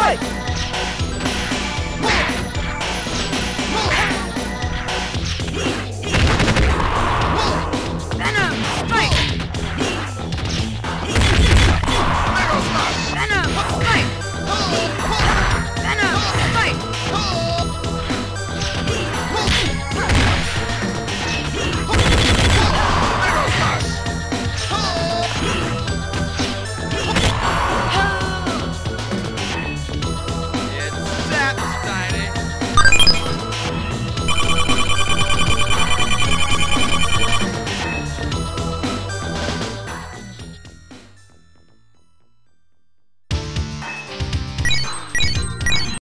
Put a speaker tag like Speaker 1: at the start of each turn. Speaker 1: fight!